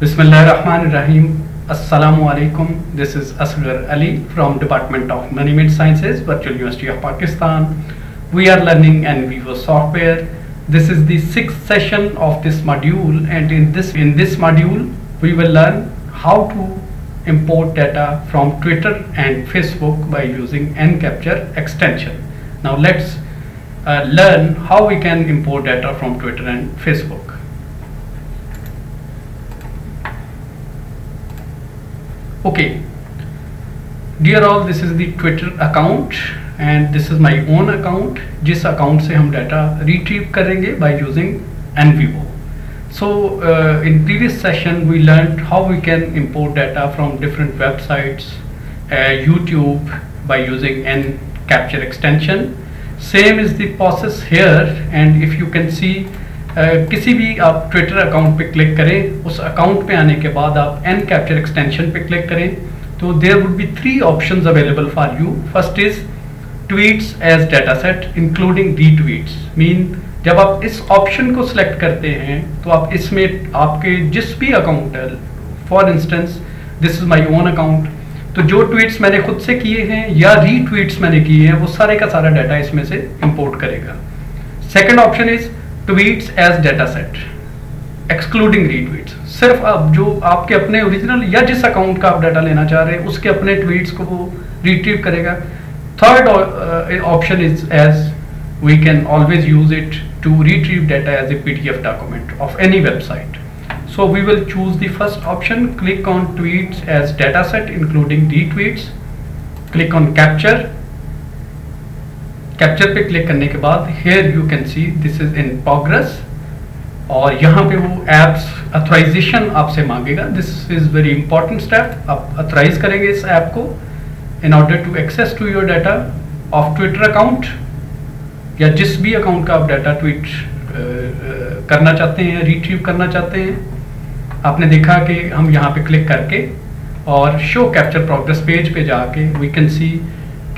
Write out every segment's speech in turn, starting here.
Bismillahirrahmanirrahim. Assalamu alaikum. This is Asghar Ali from Department of Management Sciences, Virtual University of Pakistan. We are learning NVivo software. This is the sixth session of this module and in this in this module we will learn how to import data from Twitter and Facebook by using nCapture extension. Now let's uh, learn how we can import data from Twitter and Facebook. Okay dear all this is the twitter account and this is my own account जिस account से हम data retrieve करेंगे by using NVivo so uh, in previous session we learned how we can import data from different websites uh, YouTube by using n capture extension same is the process here and if you can see Uh, किसी भी आप Twitter account पे click करें, उस account पे आने के बाद आप एन कैप्चर एक्सटेंशन पे क्लिक करें तो there would be three options available for you first is tweets as data set including retweets mean जब आप इस ऑप्शन को सिलेक्ट करते हैं तो आप इसमें आपके जिस भी अकाउंट है for instance this is my own account तो जो ट्वीट्स मैंने खुद से किए हैं या री ट्वीट्स मैंने किए हैं, वो सारे का सारा डाटा इसमें से इंपोर्ट करेगा। Second option is tweets as data set excluding retweets सिर्फ़ अब जो आपके अपने ओरिजिनल या जिस अकाउंट का आप डाटा लेना चाह रहे हैं, उसके अपने ट्वीट्स को वो रिट्रीव करेगा। Third option is as we can always use it to retrieve data as a PDF document of any website so, we will choose the first option. Click on tweets as data set, including retweets. Click on capture. Capture पे click करने के बाद here you can see this is in progress और यहाँ पे वो apps authorisation आपसे मांगेगा. This is very important step आप अथोराइज करेंगे इस ऐप को in order to access to your data of Twitter account या जिस भी अकाउंट का आप डाटा ट्वीट करना चाहते हैं रिट्रीव करना चाहते हैं, आपने देखा कि हम यहाँ पे क्लिक करके और शो कैप्चर प्रोग्रेस पेज पे जाके वी कैन सी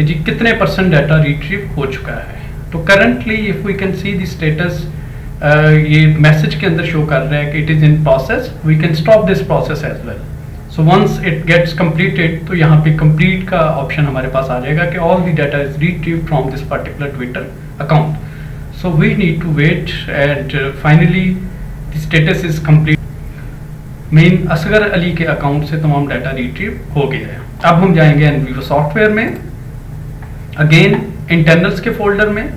कि जी कितने परसेंट डाटा रिट्रीव हो चुका है। तो currently if we can see the status ये मैसेज के अंदर शो कर रहा है कि it is in process we can stop this process as well so once it gets completed तो यहाँ पे कंप्लीट का ऑप्शन हमारे पास आ जाएगा कि all the data is retrieve from this particular Twitter account so we need to wait and finally the status is complete main Asghar Ali के account से तमाम डाटा रिट्रीव हो गया है। अब हम जाएँगे एनवीवो सॉफ्टवेयर में। अगेन इंटरनल्स के फोल्डर में,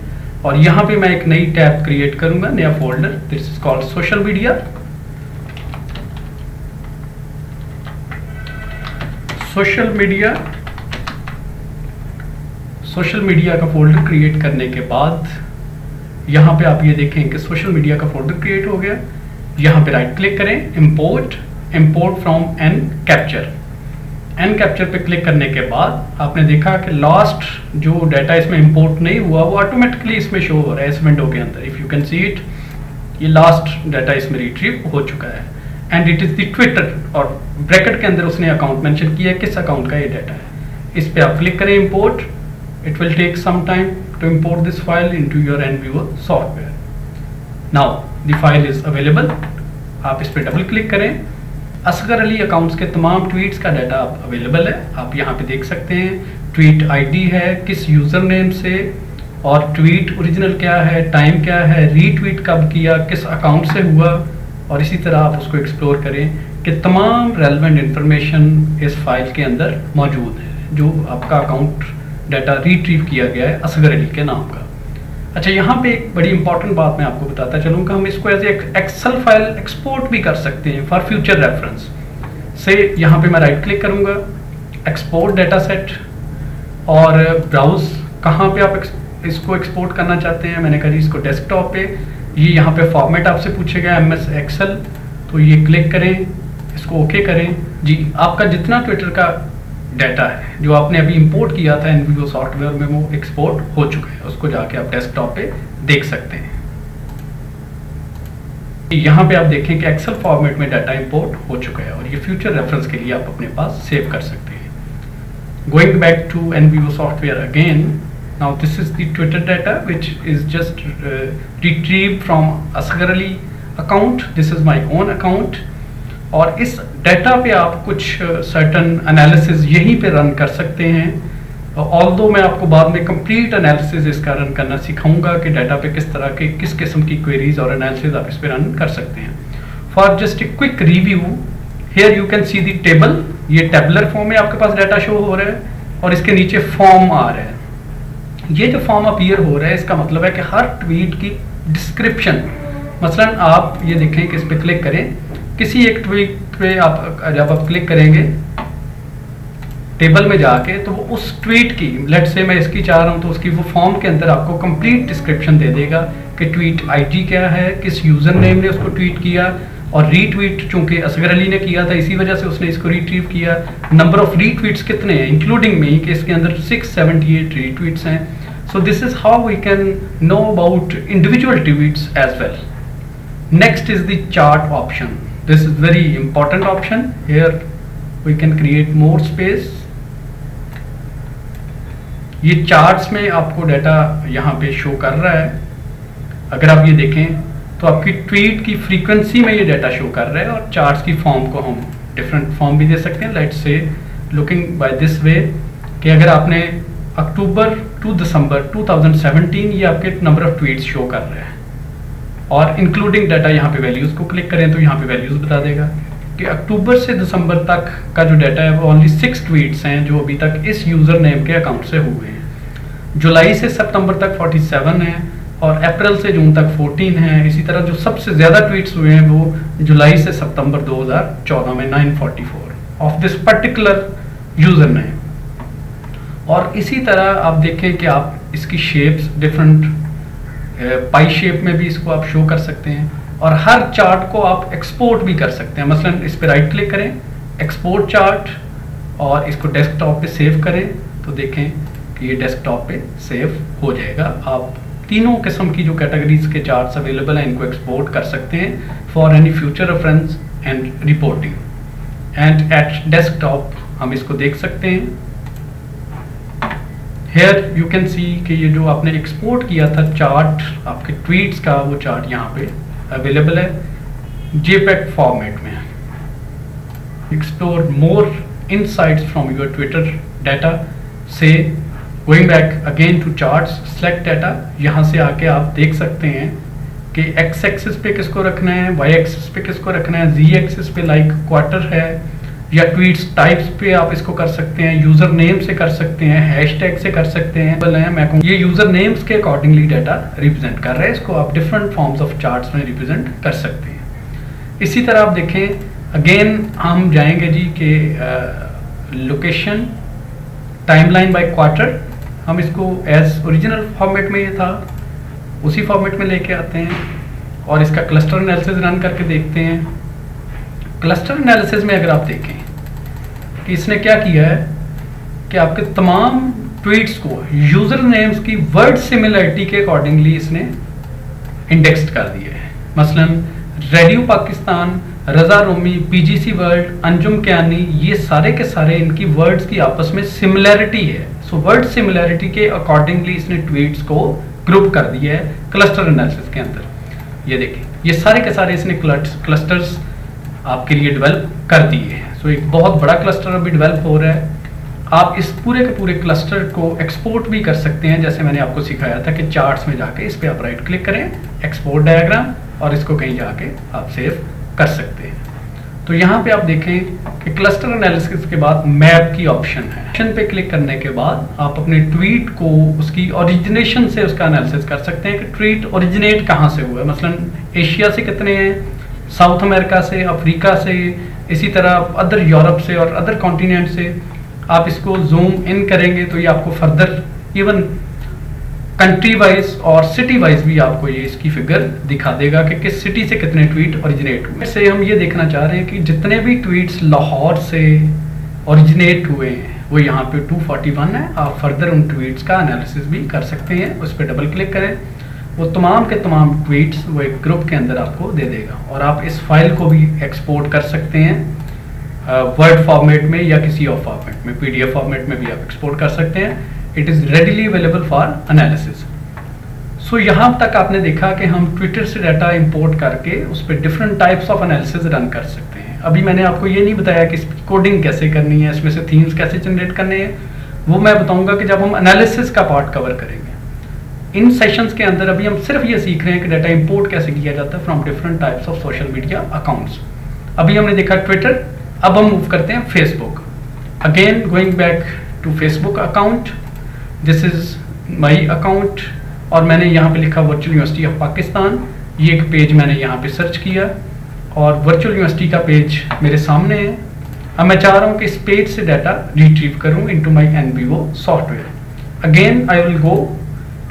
और यहाँ पे मैं एक नई टैब क्रिएट करूँगा, नया folder this is called social media social media social media का फोल्डर क्रिएट करने के बाद, यहाँ पे आप ये देखें कि सोशल मीडिया का फोल्डर क्रिएट हो गया. यहाँ पे राइट क्लिक करें import import from N capture N capture पे क्लिक करने के बाद आपने देखा कि लास्ट जो डाटा इसमें इंपोर्ट नहीं हुआ, वो ऑटोमेटिकली इसमें शो हो रहा है इस विंडो के अंदर। If you can see it ये लास्ट डाटा इसमें रिट्रीव हो चुका है। And it is the Twitter और ब्रैकेट के अंदर उसने अकाउंट मेंशन किया है, किस अकाउंट का ये डाटा है। इस पर आप क्लिक करें import it will take some time to import this file into your NVivo software now the file is available आप इस पर डबल क्लिक करें। असगर अली अकाउंट्स के तमाम ट्वीट्स का डाटा अवेलेबल है। आप यहाँ पे देख सकते हैं ट्वीट आईडी है, किस यूज़र नेम से, और ट्वीट ओरिजिनल क्या है टाइम क्या है रीट्वीट कब किया, किस अकाउंट से हुआ, और इसी तरह आप उसको एक्सप्लोर करें कि तमाम रेलिवेंट इंफॉर्मेशन इस फ़ाइल के अंदर मौजूद है, जो आपका अकाउंट डाटा रिट्रीव किया गया है असगर अली के नाम का। अच्छा यहाँ पे एक बड़ी इंपॉर्टेंट बात मैं आपको बताता चलूँ कि हम इसको एज एक्सेल फ़ाइल एक्सपोर्ट भी कर सकते हैं फॉर फ्यूचर रेफरेंस से यहाँ पे मैं राइट क्लिक करूँगा एक्सपोर्ट डेटा सेट और ब्राउज कहाँ पे आप इसको एक्सपोर्ट करना चाहते हैं? मैंने कहा जी इसको डेस्कटॉप पे। ये यहाँ पे फॉर्मेट आपसे पूछेगा एम एस एक्सेल तो ये क्लिक करें, इसको ओके करें। जी, आपका जितना ट्विटर का डाटा है। जो आपने अभी इंपोर्ट किया था एनवीओ सॉफ्टवेयर में वो एक्सपोर्ट हो चुका है। उसको जाके आप डेस्कटॉप पे देख सकते हैं। यहाँ पे आप देखें कि एक्सेल फॉर्मेट में डाटा इंपोर्ट हो चुका है और ये फ्यूचर रेफरेंस के लिए आप अपने पास सेव कर सकते हैं। Going back to NVivo software again now this is the Twitter data which is just retrieve from Asghar Ali account this is my own account और इस डाटा पे आप कुछ सर्टन एनालिसिस यहीं पे रन कर सकते हैं। ऑल दो मैं आपको बाद में कंप्लीट एनालिसिस इसका रन करना सिखाऊँगा कि डाटा पे किस तरह के, किस किस्म की क्वेरीज और एनालिसिस आप इस पे रन कर सकते हैं। For just a quick review here you can see the table ये टेबलर फॉर्म में आपके पास डाटा शो हो रहा है और इसके नीचे फॉर्म आ रहा है। ये जो फॉर्म अपीयर हो रहा है, इसका मतलब है कि हर ट्वीट की डिस्क्रिप्शन मसलन आप ये देखें कि इस पर क्लिक करें। किसी एक ट्वीट पे आप, जब आप क्लिक करेंगे टेबल में जाके तो वो उस ट्वीट की लेट से मैं इसकी चाह रहा हूँ तो उसकी वो फॉर्म के अंदर आपको कंप्लीट डिस्क्रिप्शन दे देगा कि ट्वीट आईडी क्या है, किस यूज़र नेम ने उसको ट्वीट किया, और रीट्वीट चूँकि असगर अली ने किया था, इसी वजह से उसने इसको रिट्रीव किया। नंबर ऑफ़ रीट्वीट्स कितने हैं इंक्लूडिंग मी कि इसके अंदर 678 रीट्वीट्स हैं। So this is how we can know about individual tweets as well next is the chart option this is very important option here we can create more space ये charts में आपको data यहाँ पे show कर रहा है। अगर आप ये देखें तो आपकी ट्वीट की फ्रीक्वेंसी में ये डाटा शो कर रहा है और चार्ट्स की फॉर्म को हम डिफरेंट फॉर्म भी दे सकते हैं। Let's say looking by this way कि अगर आपने अक्टूबर टू दिसंबर 2017 ये आपके नंबर ऑफ़ ट्वीट्स शो कर रहे हैं। और इंक्लूडिंग डाटा यहाँ पे वैल्यूज़ को क्लिक करें तो यहाँ पे वैल्यूज़ बता देगा कि अक्टूबर से दिसंबर तक का जो डाटा है वो ओनली सिक्स ट्वीट्स हैं जो अभी तक इस यूज़र नेम के अकाउंट से हुए हैं। जुलाई से सितंबर तक 47 है और अप्रैल से जून तक 14 है। इसी तरह जो सबसे ज़्यादा ट्वीट्स हुए हैं वो जुलाई से सितंबर 2014 में 944 of this particular user name और इसी तरह आप देखें कि आप इसकी शेप्स डिफरेंट पाई शेप में भी इसको आप शो कर सकते हैं और हर चार्ट को आप एक्सपोर्ट भी कर सकते हैं। मसलन इस पर राइट क्लिक करें एक्सपोर्ट चार्ट और इसको डेस्कटॉप पे सेव करें तो देखें कि ये डेस्कटॉप पे सेव हो जाएगा। आप तीनों किस्म की जो कैटेगरीज के चार्ट्स अवेलेबल हैं, इनको एक्सपोर्ट कर सकते हैं for any future reference and reporting and at desktop हम इसको देख सकते हैं। हेयर यू कैन सी कि ये जो आपने एक्सपोर्ट किया था चार्ट आपके ट्वीट्स का वो चार्ट यहाँ पे अवेलेबल है जेपेक फॉर्मेट में। Explore more insights from your Twitter data. से going back again to charts select data यहाँ से आके आप देख सकते हैं कि एक्स एक्सिस पे किसको रखना है वाई एक्सिस पे किसको रखना है जी एक्सिस पे लाइक like क्वार्टर है या ट्वीट्स टाइप्स पे आप इसको कर सकते हैं यूज़र नेम से कर सकते हैं हैशटैग से कर सकते हैं मैं कहूँ ये यूज़र नेम्स के अकॉर्डिंगली डाटा रिप्रेजेंट कर रहे हैं, इसको आप डिफरेंट फॉर्म्स ऑफ़ चार्ट्स में रिप्रेजेंट कर सकते हैं। इसी तरह आप देखें अगेन हम जाएँगे जी के लोकेशन टाइमलाइन बाय क्वार्टर हम इसको एज ओरिजिनल फॉर्मेट में ये था, उसी फॉर्मेट में लेके आते हैं और इसका क्लस्टर एनालिसिस रन करके देखते हैं। क्लस्टर एनालिसिस में अगर आप देखें कि इसने क्या किया है कि आपके तमाम ट्वीट्स को यूज़र नेम्स की वर्ड सिमिलरिटी के अकॉर्डिंगली इसने इंडेक्स्ड कर दिया है। मसलन radio Pakistan Raza Romi PGC world Anjum Kiyani ये सारे के सारे इनकी वर्ड्स की आपस में सिमिलैरिटी है। सो वर्ड सिमिलैरिटी के अकॉर्डिंगली इसने ट्वीट्स को ग्रुप कर दिया है क्लस्टर एनालिसिस के अंदर। ये देखिए, ये सारे के सारे इसने क्लस्टर्स आपके लिए डेवलप कर दिए हैं। सो एक बहुत बड़ा क्लस्टर अभी डेवलप हो रहा है। आप इस पूरे के पूरे क्लस्टर को एक्सपोर्ट भी कर सकते हैं, जैसे मैंने आपको सिखाया था कि चार्ट्स में जाके इस पर आप राइट क्लिक करें एक्सपोर्ट डायग्राम और इसको कहीं जाके आप सेव कर सकते हैं। तो यहाँ पे आप देखें कि क्लस्टर एनालिसिस के बाद मैप की ऑप्शन है। ऑप्शन पे क्लिक करने के बाद आप अपने ट्वीट को उसकी ओरिजिनेशन से उसका एनालिसिस कर सकते हैं कि ट्वीट ओरिजिनेट कहाँ से हुआ है। मसलन एशिया से कितने हैं? साउथ अमेरिका से अफ्रीका से इसी तरह अदर यूरोप से और अदर कॉन्टिनेंट से आप इसको जूम इन करेंगे तो ये आपको फर्दर इवन कंट्री वाइज और सिटी वाइज भी आपको ये इसकी फिगर दिखा देगा कि किस सिटी से कितने ट्वीट ओरिजिनेट हुए से हम ये देखना चाह रहे हैं कि जितने भी ट्वीट्स लाहौर से ओरिजिनेट हुए हैं, वो यहाँ पे 241 है। आप फर्दर उन ट्वीट्स का एनालिसिस भी कर सकते हैं, उस पर डबल क्लिक करें। वो तमाम के तमाम ट्वीट्स वो एक ग्रुप के अंदर आपको दे देगा। और आप इस फ़ाइल को भी एक्सपोर्ट कर सकते हैं वर्ड फॉर्मेट में या किसी और फॉर्मेट में पीडीएफ फॉर्मेट में भी आप एक्सपोर्ट कर सकते हैं। It is readily available for analysis so यहाँ तक आपने देखा कि हम ट्विटर से डाटा इंपोर्ट करके उस पर different types of analysis run कर सकते हैं। अभी मैंने आपको ये नहीं बताया कि कोडिंग कैसे करनी है, इसमें से थीम्स कैसे जनरेट करने हैं। वो मैं बताऊँगा कि जब हम एनालिसिस का पार्ट कवर करेंगे इन सेशंस के अंदर अभी हम सिर्फ़ ये सीख रहे हैं कि डाटा इंपोर्ट कैसे किया जाता है from different types of social media accounts अभी हमने देखा ट्विटर अब हम मूव करते हैं Facebook again going back to Facebook account this is my account और मैंने यहाँ पे लिखा वर्चुअल यूनिवर्सिटी ऑफ़ पाकिस्तान ये एक पेज मैंने यहाँ पे सर्च किया. और वर्चुअल यूनिवर्सिटी का पेज मेरे सामने है. अब मैं चाह रहा हूँ कि इस पेज से डाटा रिट्रीव करूँ into my N software again I will go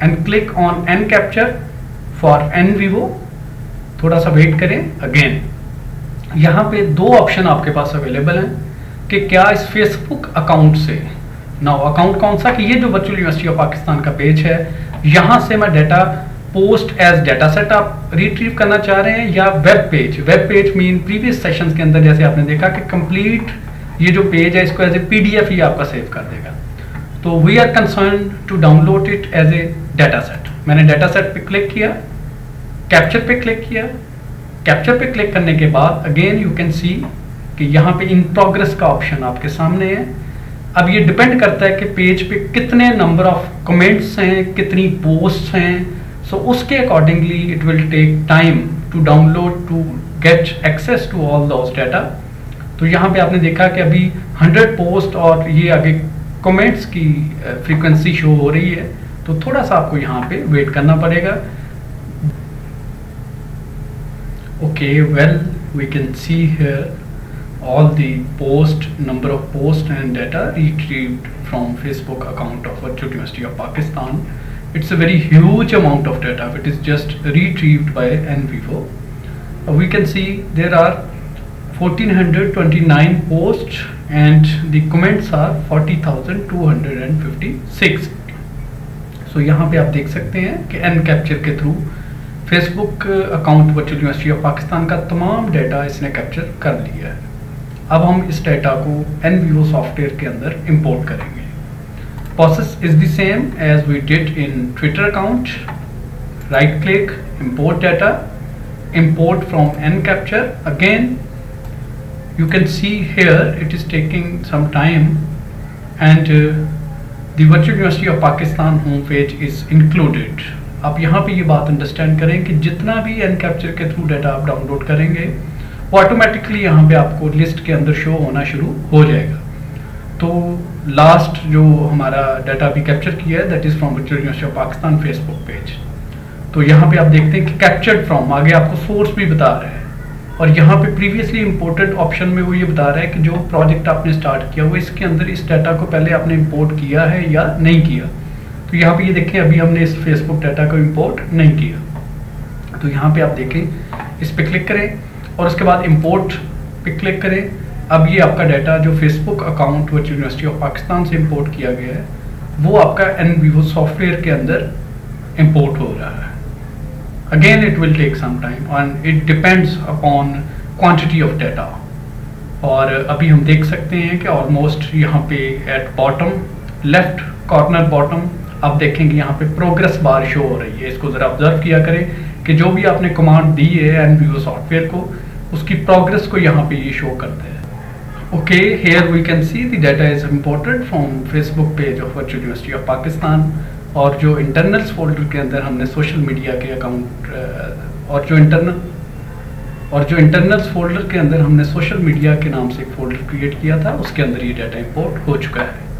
and click on N capture for NVivo थोड़ा सा वेट करें अगेन यहाँ पे दो ऑप्शन आपके पास अवेलेबल हैं कि क्या इस फेसबुक अकाउंट से नाउ अकाउंट कौन सा? कि ये जो वर्चुअल यूनिवर्सिटी ऑफ़ पाकिस्तान का पेज है, यहाँ से मैं data post as data set आप रिट्रीव करना चाह रहे हैं या web page web page mean previous session के अंदर जैसे आपने देखा कि कंप्लीट ये जो पेज है, इसको एज ए पीडीएफ ही आपका सेव कर देगा। तो we are concern to download it as a data set मैंने डाटा सेट पे क्लिक किया कैप्चर पे क्लिक किया कैप्चर पे क्लिक करने के बाद अगेन यू कैन सी कि यहाँ पे इन प्रोग्रेस का ऑप्शन आपके सामने है। अब ये डिपेंड करता है कि पेज पे कितने नंबर ऑफ़ कमेंट्स हैं, कितनी पोस्ट हैं। सो so उसके accordingly it will take time to download to get access to all those data तो यहाँ पे आपने देखा कि अभी 100 पोस्ट और ये आगे कमेंट्स की फ्रीक्वेंसी शो हो रही है तो थोड़ा सा आपको यहाँ पे वेट करना पड़ेगा। Okay well we can see here all the post number of post and data retrieved from Facebook account of virtual university of Pakistan it's a very huge amount of data it is just retrieved by N we can see there are 1429 posts and the comments are 40,256. So यहाँ पे आप देख सकते हैं कि N capture के through Facebook account virtual university of Pakistan का तमाम डाटा इसने कैप्चर कर लिया है। अब हम इस डेटा को एन वीवो सॉफ्टवेयर के अंदर इंपोर्ट करेंगे। Process is the same as we did in Twitter account right click import data import from capture again you can see here it is taking some time and uh, the virtual university of pakistan home page is included. आप यहाँ पे ये बात understand करें कि जितना भी N capture के थ्रू डाटा आप डाउनलोड करेंगे वो ऑटोमेटिकली यहाँ पे आपको लिस्ट के अंदर शो होना शुरू हो जाएगा। तो लास्ट जो हमारा डाटा भी कैप्चर किया है that is from virtual university of Pakistan Facebook page तो यहाँ पे आप देखते हैं कि कैप्चर्ड फ्रॉम आगे आपको सोर्स भी बता रहा है। और यहाँ पे प्रीवियसली इंपोर्टेड ऑप्शन में वो ये बता रहा है कि जो प्रोजेक्ट आपने स्टार्ट किया, वो इसके अंदर इस डाटा को पहले आपने इम्पोर्ट किया है या नहीं किया। तो यहाँ पे ये देखें, अभी हमने इस फेसबुक डाटा को इम्पोर्ट नहीं किया। तो यहाँ पे आप देखें, इस पर क्लिक करें और उसके बाद इम्पोर्ट पे क्लिक करें। अब ये आपका डाटा जो Facebook account virtual university of Pakistan से इम्पोर्ट किया गया है, वो आपका एन सॉफ्टवेयर के अंदर इम्पोर्ट हो रहा है। Again it will take some time and it depends upon quantity of data और अभी हम देख सकते हैं कि ऑलमोस्ट यहाँ पे at bottom left corner bottom आप देखेंगे यहाँ पे प्रोग्रेस बार शो हो रही है। इसको ज़रा ऑब्ज़र्व किया करें कि जो भी आपने कमांड दी है एन वीवो सॉफ्टवेयर को, उसकी प्रोग्रेस को यहाँ पे ये शो करते हैं। Okay here we can see the data is imported from Facebook page of virtual university of Pakistan और जो इंटरनल्स फोल्डर के अंदर हमने सोशल मीडिया के अकाउंट और जो इंटरनल और जो इंटरनल्स फोल्डर के अंदर हमने सोशल मीडिया के नाम से एक फोल्डर क्रिएट किया था, उसके अंदर ये डाटा इंपोर्ट हो चुका है।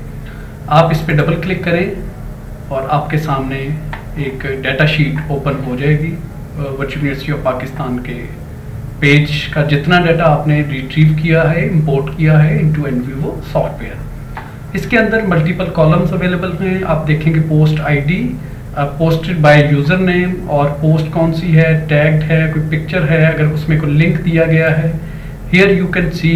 आप इस पर डबल क्लिक करें और आपके सामने एक डाटा शीट ओपन हो जाएगी वर्चुअल यूनिवर्सिटी ऑफ़ पाकिस्तान के पेज का जितना डाटा आपने रिट्रीव किया है इंपोर्ट किया है इनटू एनवीवो सॉफ्टवेयर इसके अंदर मल्टीपल कॉलम्स अवेलेबल हैं आप देखेंगे post ID posted by user name और पोस्ट कौन सी है टैग्ड है, कोई पिक्चर है, अगर उसमें कोई लिंक दिया गया है। Here you can see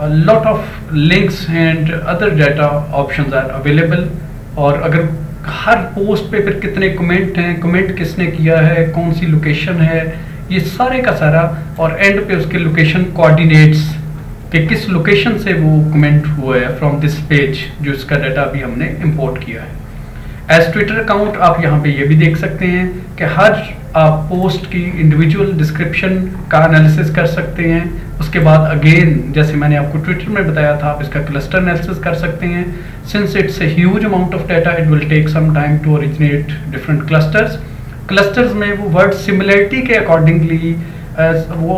lot of links and other data options are available और अगर हर पोस्ट पे फिर कितने कमेंट हैं कमेंट किसने किया है, कौन सी लोकेशन है, ये सारे का सारा और एंड पे उसके लोकेशन कोऑर्डिनेट्स कि किस लोकेशन से वो कमेंट हुआ है फ्रॉम दिस पेज जो इसका डाटा अभी हमने इंपोर्ट किया है। एज ट्विटर अकाउंट आप यहाँ पे ये भी देख सकते हैं कि हर आप पोस्ट की इंडिविजुअल डिस्क्रिप्शन का एनालिसिस कर सकते हैं। उसके बाद अगेन जैसे मैंने आपको ट्विटर में बताया था, आप इसका क्लस्टर एनालिसिस कर सकते हैं। Since it's a huge amount of data it will take some time to originate different clusters clusters में वो वर्ड सिमिलरिटी के अकॉर्डिंगली वो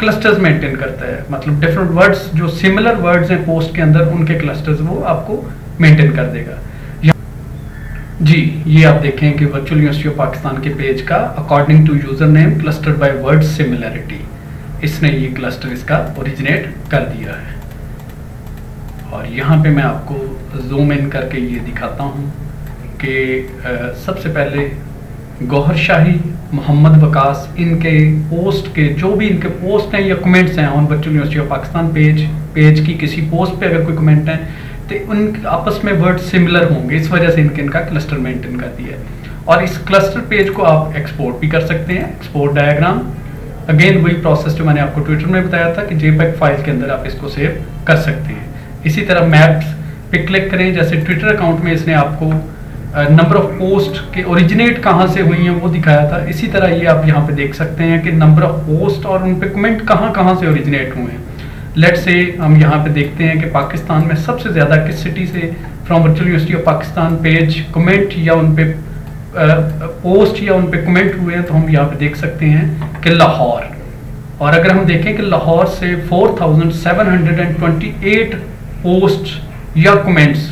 क्लस्टर्स मेंटेन करता है। मतलब डिफरेंट वर्ड्स जो सिमिलर वर्ड्स हैं पोस्ट के अंदर, उनके क्लस्टर्स वो आपको मेंटेन कर देगा। जी, ये आप देखें कि वर्चुअल यूनिवर्सिटी ऑफ़ पाकिस्तान के पेज का according to user name cluster by word similarity इसने ये क्लस्टर इसका ओरिजिनेट कर दिया है। और यहाँ पे मैं आपको जूम इन करके ये दिखाता हूँ कि सबसे पहले गौहर शाही मोहम्मद वकास, इनके पोस्ट के, जो भी इनके पोस्ट हैं या कमेंट्स हैं on virtual university of Pakistan page page की किसी पोस्ट पे अगर कोई कमेंट है तो उन, आपस में वर्ड सिमिलर होंगे, इस वजह से इनके, इनका क्लस्टर मेंटेन कर दिया है। और इस क्लस्टर पेज को आप एक्सपोर्ट भी कर सकते हैं एक्सपोर्ट डायग्राम अगेन वही प्रोसेस जो मैंने आपको ट्विटर में बताया था कि जेपैक फ़ाइल के अंदर आप इसको सेव कर सकते हैं। इसी तरह मैप्स पे क्लिक करें, जैसे ट्विटर अकाउंट में इसने आपको नंबर ऑफ़ पोस्ट के ओरिजिनेट कहाँ से हुई हैं वो दिखाया था। इसी तरह ये आप यहाँ पे देख सकते हैं कि नंबर ऑफ़ पोस्ट और उन पे कमेंट कहाँ कहाँ से ओरिजिनेट हुए हैं। लेट से हम यहाँ पे देखते हैं कि पाकिस्तान में सबसे ज़्यादा किस सिटी से from virtual university of Pakistan page comment या उन पे पोस्ट या उन पे कमेंट हुए हैं तो हम यहाँ पे देख सकते हैं कि लाहौर। और अगर हम देखें कि लाहौर से 4728 पोस्ट या कमेंट्स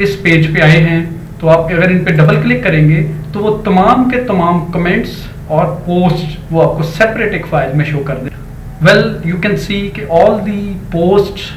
इस पेज पे आए हैं। तो आप अगर इन पे डबल क्लिक करेंगे तो वो तमाम के तमाम कमेंट्स और पोस्ट वो आपको सेपरेट एक फ़ाइल में शो कर दे। Well, you can see all the posts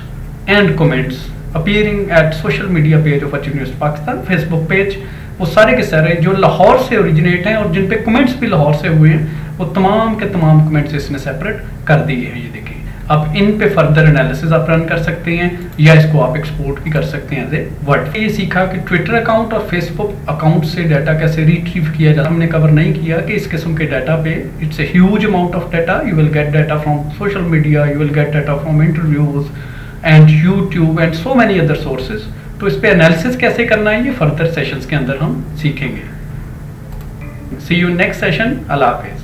and comments appearing at social media page of Achieve News Pakistan Facebook page, वो सारे के सारे जो लाहौर से ओरिजिनेट हैं और जिन पे कमेंट्स भी लाहौर से हुए हैं, वो तमाम के तमाम कमेंट्स इसने सेपरेट कर दिए हैं, ये देखिए। अब इन पे फर्दर एनालिसिस आप रन कर सकते हैं, या इसको आप एक्सपोर्ट भी कर सकते हैं वर्ड ये सीखा कि ट्विटर अकाउंट और फेसबुक अकाउंट से डाटा कैसे रिट्रीव किया जाए हमने कवर नहीं किया कि इस किस्म के डाटा पे it's a huge amount of data you will get data from social media you will get data from interviews and YouTube and so many other sources तो इस पे एनालिसिस कैसे करना है? ये फर्दर सेशंस के अंदर हम सीखेंगे। सी यू नेक्स्ट सेशन अल्लाह हाफिज़।